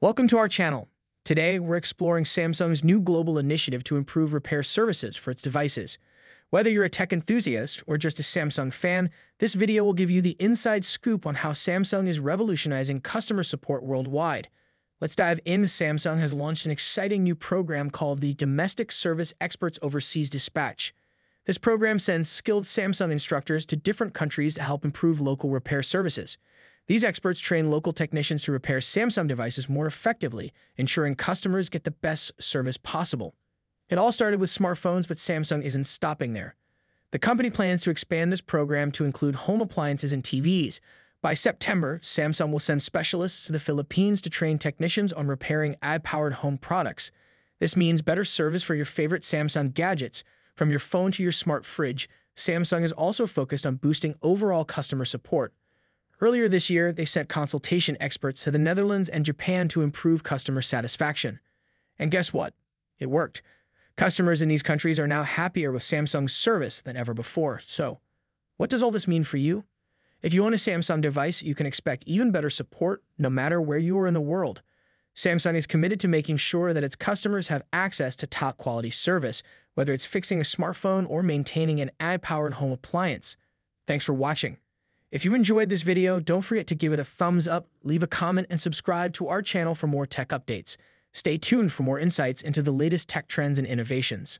Welcome to our channel. Today, we're exploring Samsung's new global initiative to improve repair services for its devices. Whether you're a tech enthusiast or just a Samsung fan, this video will give you the inside scoop on how Samsung is revolutionizing customer support worldwide. Let's dive in. Samsung has launched an exciting new program called the Domestic Service Experts Overseas Dispatch. This program sends skilled Samsung instructors to different countries to help improve local repair services. These experts train local technicians to repair Samsung devices more effectively, ensuring customers get the best service possible. It all started with smartphones, but Samsung isn't stopping there. The company plans to expand this program to include home appliances and TVs. By September, Samsung will send specialists to the Philippines to train technicians on repairing AI-powered home products. This means better service for your favorite Samsung gadgets, from your phone to your smart fridge. Samsung is also focused on boosting overall customer support. Earlier this year, they sent consultation experts to the Netherlands and Japan to improve customer satisfaction. And guess what? It worked. Customers in these countries are now happier with Samsung's service than ever before. So, what does all this mean for you? If you own a Samsung device, you can expect even better support no matter where you are in the world. Samsung is committed to making sure that its customers have access to top quality service, whether it's fixing a smartphone or maintaining an AI powered home appliance. Thanks for watching. If you enjoyed this video, don't forget to give it a thumbs up, leave a comment, and subscribe to our channel for more tech updates. Stay tuned for more insights into the latest tech trends and innovations.